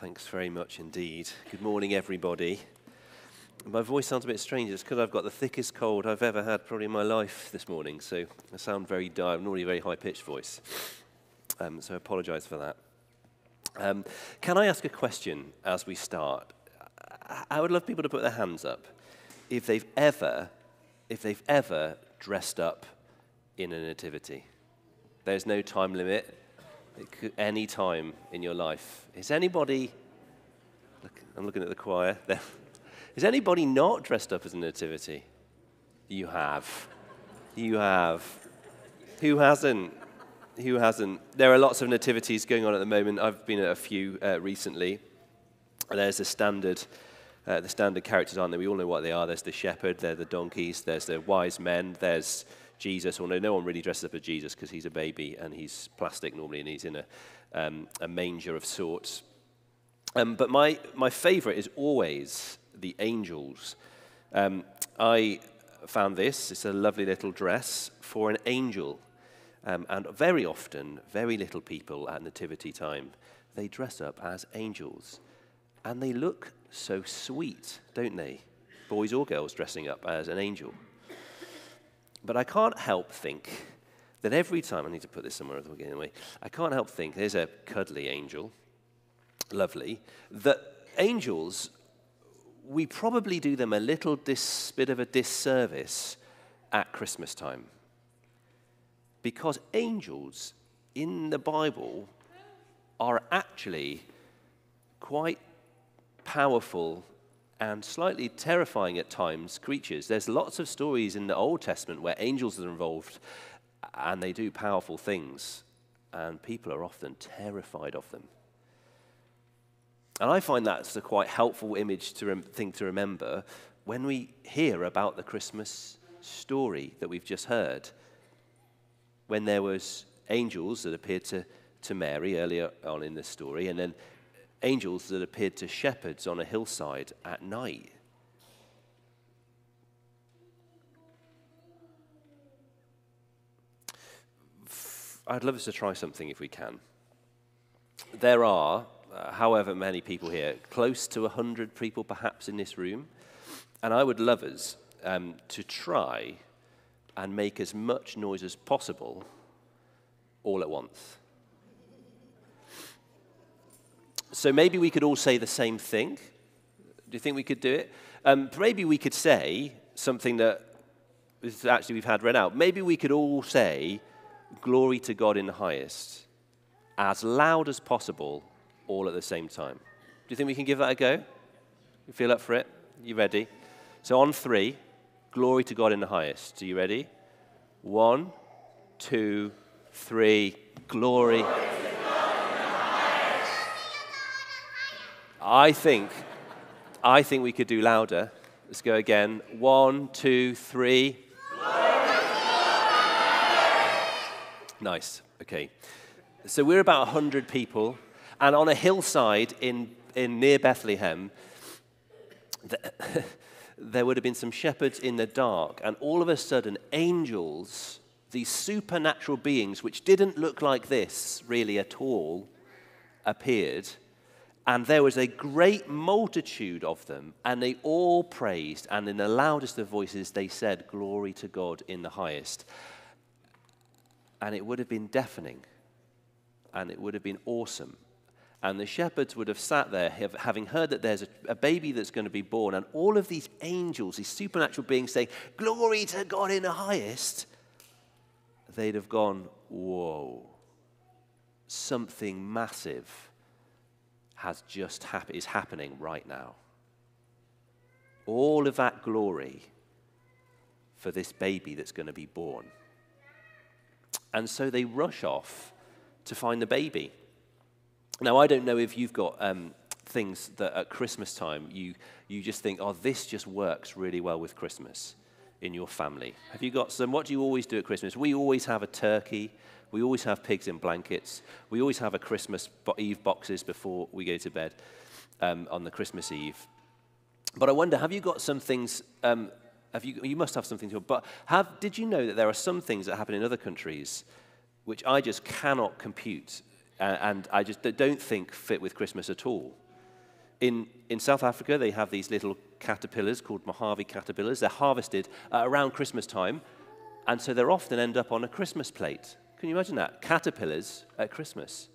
Thanks very much indeed. Good morning, everybody. My voice sounds a bit strange. It's because I've got the thickest cold I've ever had probably in my life this morning. So I sound very dire. I'm already a very high pitched voice. Um, so I apologize for that. Um, can I ask a question as we start? I would love people to put their hands up if they've ever, if they've ever dressed up in a nativity. There's no time limit any time in your life. Is anybody, look, I'm looking at the choir there. Is anybody not dressed up as a nativity? You have. You have. Who hasn't? Who hasn't? There are lots of nativities going on at the moment. I've been at a few uh, recently. There's the standard, uh, the standard characters, aren't there? We all know what they are. There's the shepherd, there's the donkeys, there's the wise men, there's Jesus, although no one really dresses up as Jesus because he's a baby and he's plastic normally and he's in a, um, a manger of sorts. Um, but my, my favorite is always the angels. Um, I found this, it's a lovely little dress for an angel. Um, and very often, very little people at nativity time, they dress up as angels. And they look so sweet, don't they? Boys or girls dressing up as an angel. But I can't help think that every time, I need to put this somewhere anyway, I can't help think, there's a cuddly angel, lovely, that angels, we probably do them a little dis, bit of a disservice at Christmas time. Because angels in the Bible are actually quite powerful and slightly terrifying at times creatures. There's lots of stories in the Old Testament where angels are involved and they do powerful things, and people are often terrified of them. And I find that's a quite helpful image to rem- thing to remember when we hear about the Christmas story that we've just heard. When there was angels that appeared to, to Mary earlier on in the story, and then angels that appeared to shepherds on a hillside at night. I'd love us to try something if we can. There are, uh, however many people here, close to 100 people perhaps in this room, and I would love us um, to try and make as much noise as possible all at once. So maybe we could all say the same thing. Do you think we could do it? Um, maybe we could say something that actually we've had read out. Maybe we could all say, Glory to God in the highest, as loud as possible, all at the same time. Do you think we can give that a go? You feel up for it? You ready? So on three, glory to God in the highest. Are you ready? One, two, three, glory. I think, I think we could do louder. Let's go again. One, two, three. Nice. Okay. So we're about 100 people, and on a hillside in, in near Bethlehem, there would have been some shepherds in the dark, and all of a sudden, angels, these supernatural beings, which didn't look like this really at all, appeared and there was a great multitude of them, and they all praised, and in the loudest of voices they said, Glory to God in the highest. And it would have been deafening, and it would have been awesome. And the shepherds would have sat there, having heard that there's a, a baby that's going to be born, and all of these angels, these supernatural beings saying, Glory to God in the highest. They'd have gone, Whoa, something massive has just hap- is happening right now. All of that glory for this baby that's going to be born. And so they rush off to find the baby. Now, I don't know if you've got um, things that at Christmas time you, you just think, oh, this just works really well with Christmas in your family. Have you got some? What do you always do at Christmas? We always have a turkey we always have pigs in blankets. We always have a Christmas Eve boxes before we go to bed um, on the Christmas Eve. But I wonder, have you got some things? Um, have you, you must have something to. But have, did you know that there are some things that happen in other countries which I just cannot compute and, and I just don't think fit with Christmas at all? In, in South Africa, they have these little caterpillars called mopane caterpillars. They're harvested uh, around Christmas time, and so they're often end up on a Christmas plate. Can you imagine that? Caterpillars at Christmas.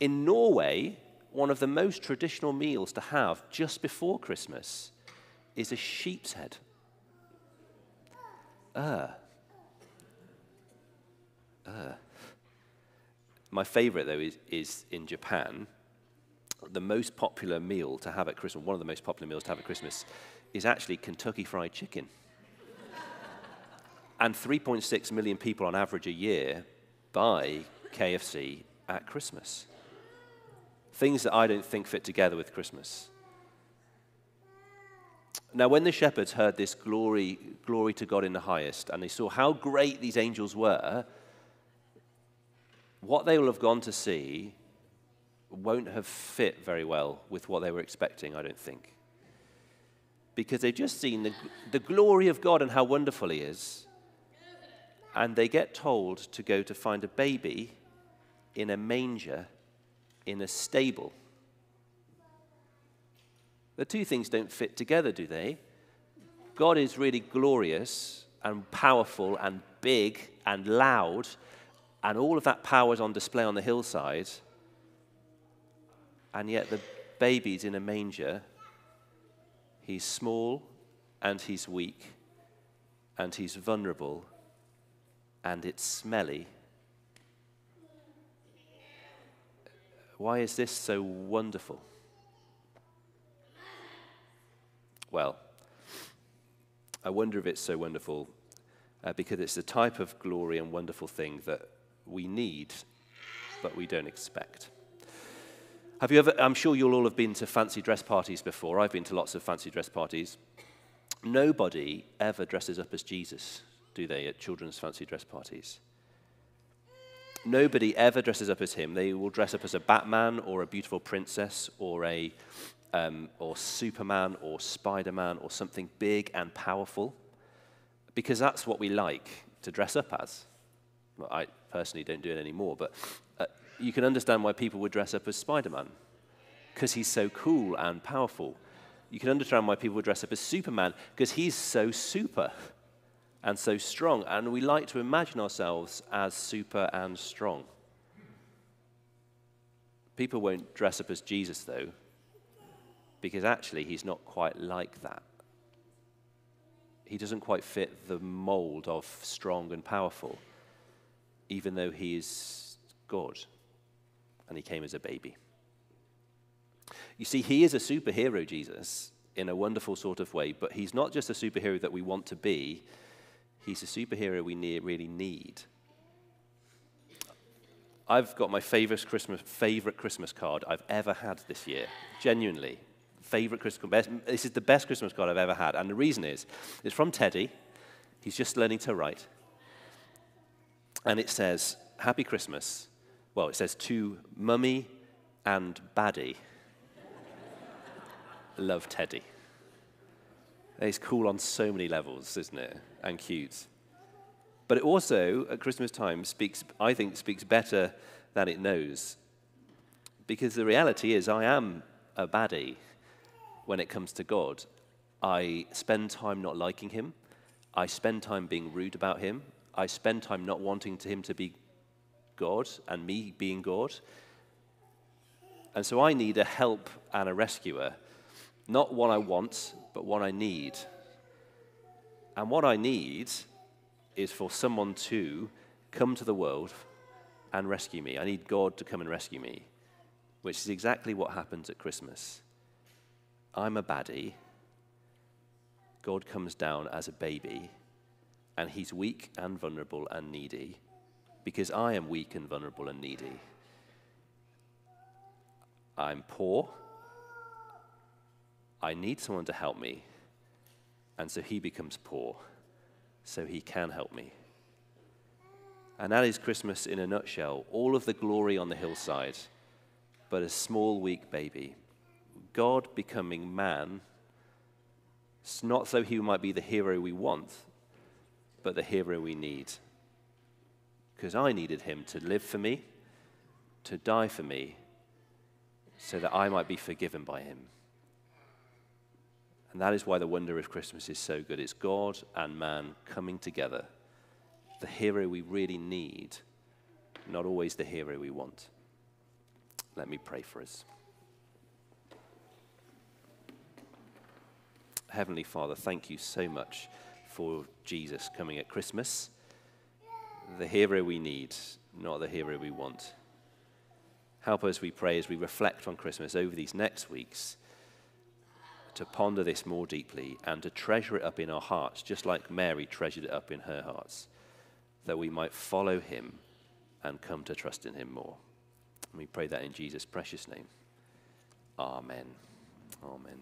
In Norway, one of the most traditional meals to have just before Christmas is a sheep's head. Uh. Uh. My favorite, though, is, is in Japan. The most popular meal to have at Christmas, one of the most popular meals to have at Christmas, is actually Kentucky Fried Chicken. and 3.6 million people on average a year buy KFC at Christmas. Things that I don't think fit together with Christmas. Now, when the shepherds heard this glory, glory to God in the highest, and they saw how great these angels were, what they will have gone to see won't have fit very well with what they were expecting, I don't think. Because they've just seen the, the glory of God and how wonderful He is. And they get told to go to find a baby in a manger in a stable. The two things don't fit together, do they? God is really glorious and powerful and big and loud, and all of that power is on display on the hillside. And yet the baby's in a manger. He's small and he's weak and he's vulnerable and it's smelly. Why is this so wonderful? Well, I wonder if it's so wonderful uh, because it's the type of glory and wonderful thing that we need, but we don't expect. Have you ever, I'm sure you'll all have been to fancy dress parties before. I've been to lots of fancy dress parties. Nobody ever dresses up as Jesus, do they, at children's fancy dress parties? Nobody ever dresses up as him. They will dress up as a Batman or a beautiful princess or a um, or Superman or Spider Man or something big and powerful, because that's what we like to dress up as. Well, I personally don't do it anymore, but uh, you can understand why people would dress up as Spider Man, because he's so cool and powerful. You can understand why people would dress up as Superman, because he's so super and so strong. And we like to imagine ourselves as super and strong. People won't dress up as Jesus, though, because actually he's not quite like that. He doesn't quite fit the mold of strong and powerful, even though he is God and he came as a baby. You see, he is a superhero, Jesus, in a wonderful sort of way, but he's not just a superhero that we want to be, he's a superhero we need, really need. I've got my favorite Christmas, favorite Christmas card I've ever had this year, genuinely favorite Christmas card. This is the best Christmas card I've ever had. And the reason is, it's from Teddy. He's just learning to write. And it says, Happy Christmas. Well, it says to Mummy and Baddie. Love Teddy. He's cool on so many levels, isn't it? And cute. But it also, at Christmas time, speaks, I think, speaks better than it knows. Because the reality is, I am a baddie when it comes to God. I spend time not liking him. I spend time being rude about him. I spend time not wanting to him to be God and me being God. And so I need a help and a rescuer, not one I want, but one I need. And what I need is for someone to come to the world and rescue me. I need God to come and rescue me, which is exactly what happens at Christmas. I'm a baddie. God comes down as a baby, and he's weak and vulnerable and needy because I am weak and vulnerable and needy. I'm poor. I need someone to help me. And so he becomes poor so he can help me. And that is Christmas in a nutshell all of the glory on the hillside, but a small, weak baby God becoming man, it's not so he might be the hero we want, but the hero we need. Because I needed him to live for me, to die for me, so that I might be forgiven by him. And that is why the wonder of Christmas is so good. It's God and man coming together, the hero we really need, not always the hero we want. Let me pray for us. Heavenly Father, thank you so much for Jesus coming at Christmas, the hero we need, not the hero we want. Help us, we pray, as we reflect on Christmas over these next weeks, to ponder this more deeply and to treasure it up in our hearts, just like Mary treasured it up in her hearts, that we might follow him and come to trust in him more. And we pray that in Jesus' precious name. Amen. Amen.